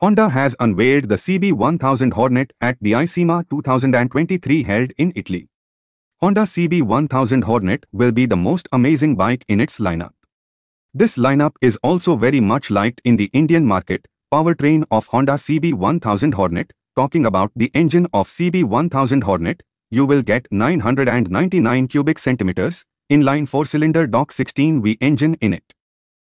Honda has unveiled the CB1000 Hornet at the EICMA 2023 held in Italy. Honda CB1000 Hornet will be the most amazing bike in its lineup. This lineup is also very much liked in the Indian market, powertrain of Honda CB1000 Hornet, talking about the engine of CB1000 Hornet, you will get 999 cubic centimeters, inline 4-cylinder DOHC 16V engine in it.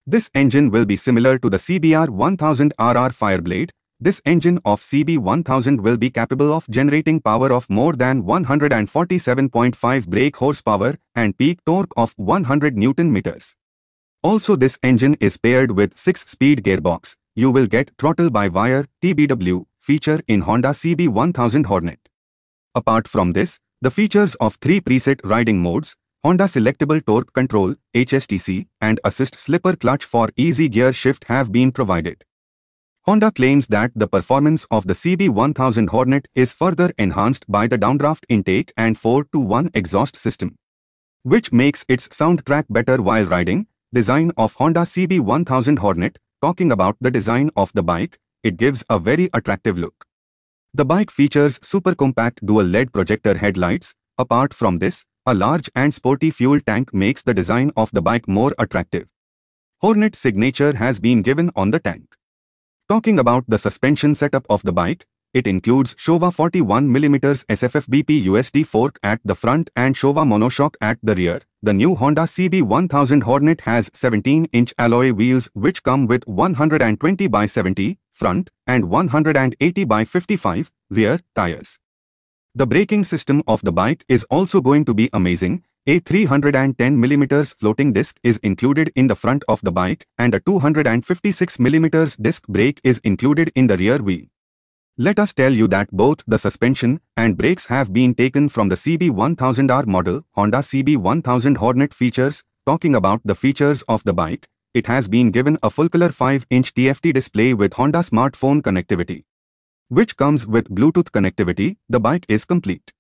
This engine will be similar to the CBR 1000 RR Fireblade. This engine of CB 1000 will be capable of generating power of more than 147.5 brake horsepower and peak torque of 100 Newton meters. Also this engine is paired with 6-speed gearbox. You will get throttle-by-wire TBW feature in Honda CB 1000 Hornet. Apart from this, the features of three preset riding modes, Honda Selectable Torque Control, HSTC, and Assist Slipper Clutch for easy gear shift have been provided. Honda claims that the performance of the CB1000 Hornet is further enhanced by the downdraft intake and 4-to-1 exhaust system, which makes its soundtrack better while riding. Design of Honda CB1000 Hornet, talking about the design of the bike, it gives a very attractive look. The bike features super compact dual LED projector headlights. Apart from this, a large and sporty fuel tank makes the design of the bike more attractive. Hornet signature has been given on the tank. Talking about the suspension setup of the bike, it includes Showa 41mm SFFBP USD fork at the front and Showa monoshock at the rear. The new Honda CB1000 Hornet has 17-inch alloy wheels which come with 120 by 70 front and 180 by 55 rear tires. The braking system of the bike is also going to be amazing. A 310mm floating disc is included in the front of the bike and a 256mm disc brake is included in the rear wheel. Let us tell you that both the suspension and brakes have been taken from the CB1000R model Honda CB1000 Hornet features. Talking about the features of the bike, it has been given a full-color 5-inch TFT display with Honda smartphone connectivity which comes with Bluetooth connectivity, the bike is complete.